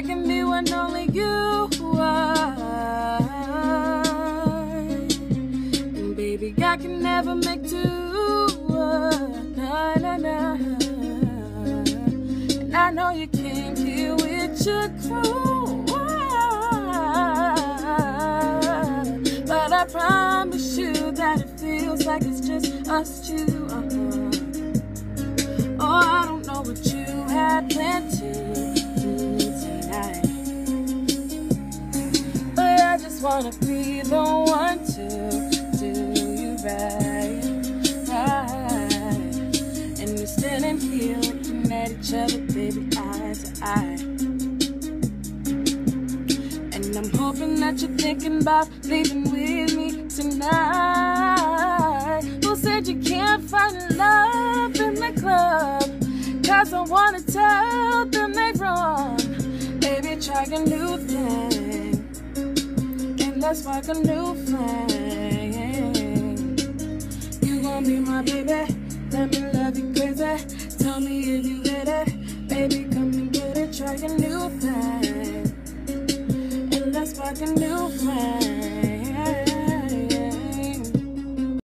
one only you are. And baby, I can never make two. Nah, nah, nah. And I know you came here with your crew. But I promise you that it feels like it's just us two. Uh-huh. Oh, wanna be the one to do you right, right. And we're standing here looking at each other, baby, eye to eye. And I'm hoping that you're thinking about leaving with me tonight. Who said you can't find love in the club? Cause I wanna tell them they're wrong. Baby, try a new thing. Let's spark a new flame. You gon' be my baby. Let me love you crazy. Tell me if you get it. Baby, come and get it. Try a new thing. And let's spark a new flame.